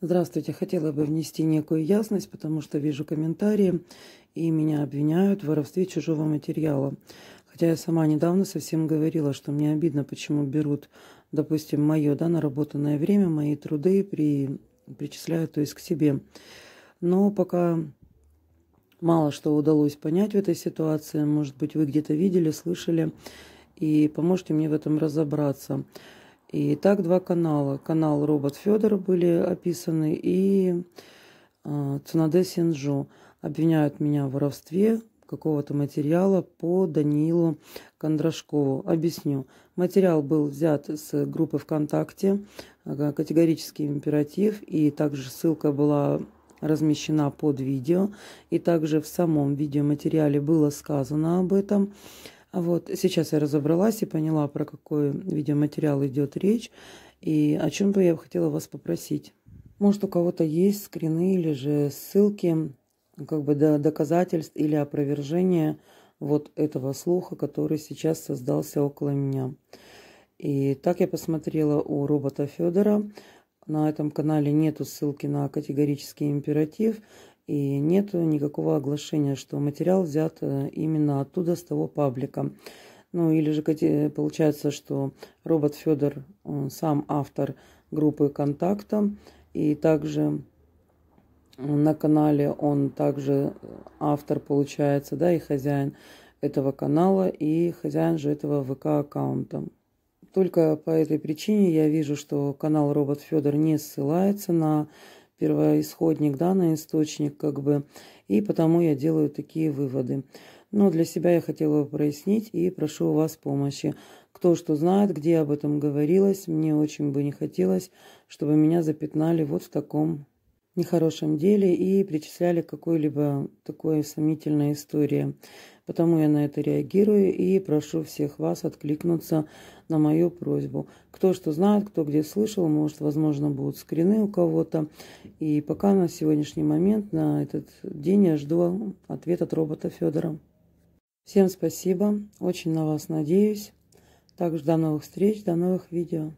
Здравствуйте. Хотела бы внести некую ясность, потому что вижу комментарии, и меня обвиняют в воровстве чужого материала. Хотя я сама недавно совсем говорила, что мне обидно, почему берут, допустим, мое да, наработанное время, мои труды, при, причисляют то есть к себе. Но пока мало что удалось понять в этой ситуации. Может быть, вы где-то видели, слышали, и поможете мне в этом разобраться. И так два канала. Канал Робот Федор были описаны и э, Цунаде Синджу обвиняют меня в воровстве какого-то материала по Даниилу Кондрашкову. Объясню. Материал был взят с группы ВКонтакте, категорический императив, и также ссылка была размещена под видео, и также в самом видеоматериале было сказано об этом. Вот сейчас я разобралась и поняла, про какой видеоматериал идет речь и о чем бы я хотела вас попросить. Может, у кого-то есть скрины или же ссылки, как бы до доказательств или опровержения вот этого слуха, который сейчас создался около меня. И так я посмотрела у робота Федора. На этом канале нету ссылки на категорический императив. И нет никакого оглашения, что материал взят э, именно оттуда, с того паблика. Ну или же получается, что робот Федор сам автор группы контакта. И также на канале он также автор, получается, да, и хозяин этого канала, и хозяин же этого ВК-аккаунта. Только по этой причине я вижу, что канал Робот Федор не ссылается на первоисходник, да, на источник, как бы, и потому я делаю такие выводы. Но для себя я хотела бы прояснить и прошу у вас помощи. Кто что знает, где об этом говорилось, мне очень бы не хотелось, чтобы меня запятнали вот в таком нехорошем деле и причисляли к какой-либо такой сомнительной истории. Потому я на это реагирую и прошу всех вас откликнуться на мою просьбу. Кто что знает, кто где слышал, может, возможно, будут скрины у кого-то. И пока на сегодняшний момент, на этот день я жду ответ от робота Федора. Всем спасибо, очень на вас надеюсь. Также до новых встреч, до новых видео.